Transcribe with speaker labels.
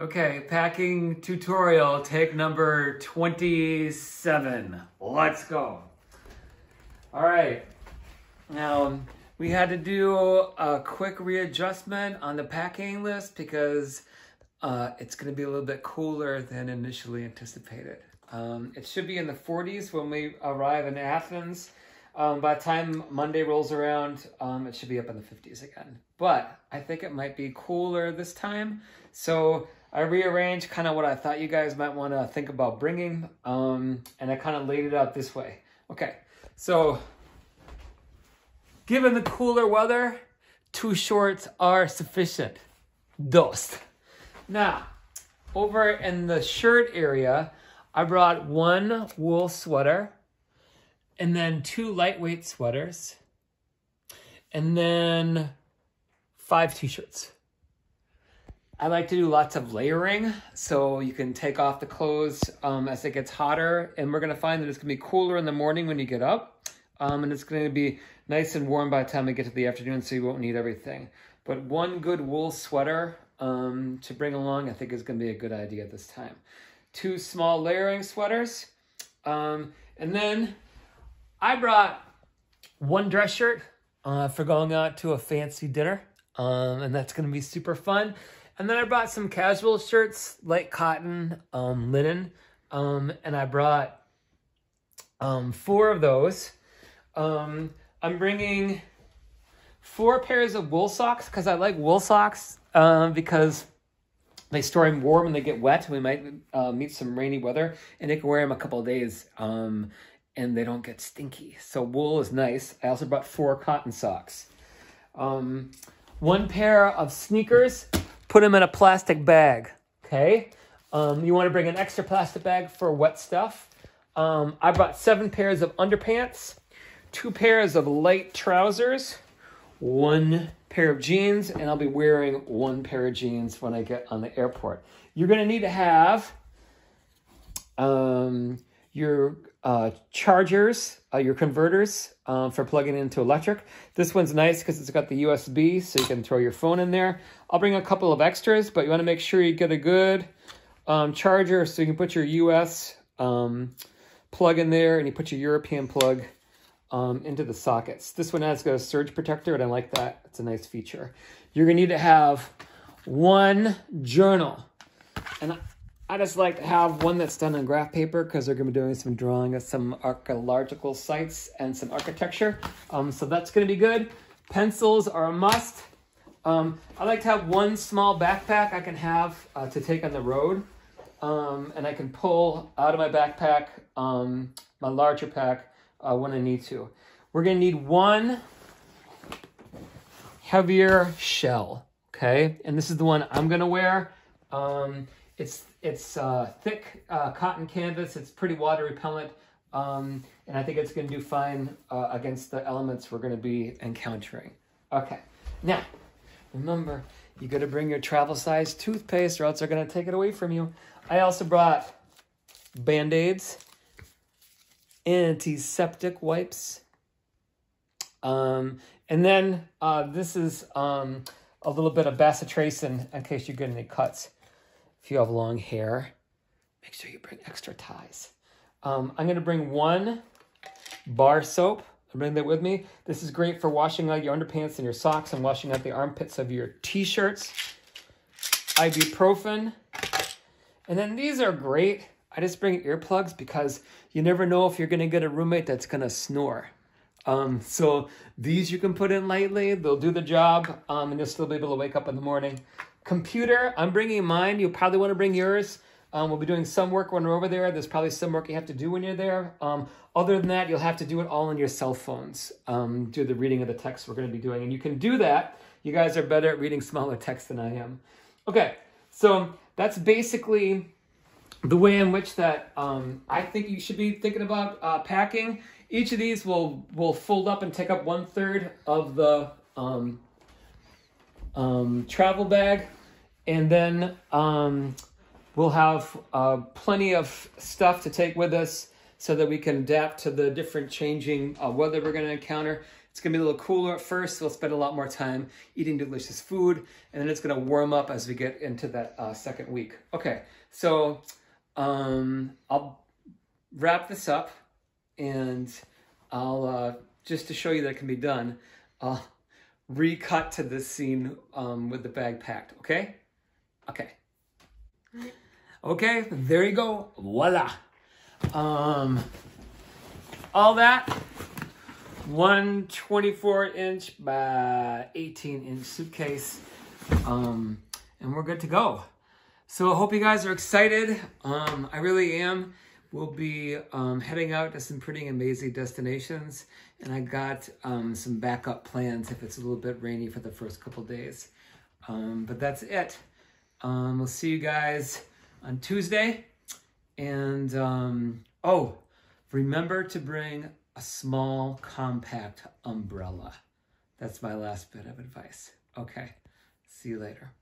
Speaker 1: Okay, packing tutorial, take number 27. Let's go. All right. Now, we had to do a quick readjustment on the packing list because uh, it's going to be a little bit cooler than initially anticipated. Um, it should be in the 40s when we arrive in Athens. Um, by the time Monday rolls around, um, it should be up in the 50s again. But I think it might be cooler this time. So I rearranged kind of what I thought you guys might want to think about bringing, um, and I kind of laid it out this way. Okay, so given the cooler weather, two shorts are sufficient. Dos. Now, over in the shirt area, I brought one wool sweater, and then two lightweight sweaters, and then five t-shirts. I like to do lots of layering so you can take off the clothes um, as it gets hotter. And we're going to find that it's going to be cooler in the morning when you get up. Um, and it's going to be nice and warm by the time we get to the afternoon so you won't need everything. But one good wool sweater um, to bring along I think is going to be a good idea this time. Two small layering sweaters. Um, and then I brought one dress shirt uh, for going out to a fancy dinner. Um, and that's going to be super fun. And then I brought some casual shirts, light cotton, um, linen. Um, and I brought um, four of those. Um, I'm bringing four pairs of wool socks because I like wool socks um, because they store them warm and they get wet. We might uh, meet some rainy weather and they can wear them a couple days um, and they don't get stinky. So wool is nice. I also brought four cotton socks. Um, one pair of sneakers put them in a plastic bag, okay? Um, you want to bring an extra plastic bag for wet stuff. Um, I brought seven pairs of underpants, two pairs of light trousers, one pair of jeans, and I'll be wearing one pair of jeans when I get on the airport. You're going to need to have um, your uh, chargers, uh, your converters um, for plugging into electric. This one's nice because it's got the USB, so you can throw your phone in there. I'll bring a couple of extras, but you want to make sure you get a good um, charger so you can put your US um, plug in there and you put your European plug um, into the sockets. This one has got a surge protector, and I like that. It's a nice feature. You're going to need to have one journal. And I just like to have one that's done on graph paper because they're going to be doing some drawing of some archaeological sites and some architecture. Um, so that's going to be good. Pencils are a must. Um, I like to have one small backpack I can have uh, to take on the road. Um, and I can pull out of my backpack um, my larger pack uh, when I need to. We're going to need one heavier shell, okay? And this is the one I'm going to wear. Um, it's it's uh, thick uh, cotton canvas. It's pretty water repellent. Um, and I think it's going to do fine uh, against the elements we're going to be encountering. Okay, now remember, you got to bring your travel size toothpaste or else they're going to take it away from you. I also brought band-aids, antiseptic wipes, um, and then uh, this is um, a little bit of bacitracin in case you get any cuts. If you have long hair, make sure you bring extra ties. Um, I'm going to bring one bar soap. I bring that with me. This is great for washing out your underpants and your socks and washing out the armpits of your t-shirts. Ibuprofen. And then these are great. I just bring earplugs because you never know if you're going to get a roommate that's going to snore. Um, so these you can put in lightly. They'll do the job um, and you'll still be able to wake up in the morning. Computer, I'm bringing mine. You'll probably want to bring yours. Um, we'll be doing some work when we're over there. There's probably some work you have to do when you're there. Um, other than that, you'll have to do it all on your cell phones. Um, do the reading of the text we're going to be doing. And you can do that. You guys are better at reading smaller text than I am. Okay, so that's basically the way in which that um, I think you should be thinking about uh, packing. Each of these will, will fold up and take up one third of the um, um, travel bag. And then um, we'll have uh, plenty of stuff to take with us so that we can adapt to the different changing uh, weather we're going to encounter. It's gonna be a little cooler at first, we'll spend a lot more time eating delicious food, and then it's gonna warm up as we get into that uh, second week. Okay, so um, I'll wrap this up, and I'll, uh, just to show you that it can be done, I'll recut to this scene um, with the bag packed, okay? Okay. Okay, there you go. Voila. Um, all that, one 24 inch by 18 inch suitcase. Um, and we're good to go. So I hope you guys are excited. Um, I really am. We'll be um, heading out to some pretty amazing destinations. And I got um, some backup plans if it's a little bit rainy for the first couple days. Um, but that's it. Um, we'll see you guys on Tuesday. And, um, oh, remember to bring a small, compact umbrella. That's my last bit of advice. Okay, see you later.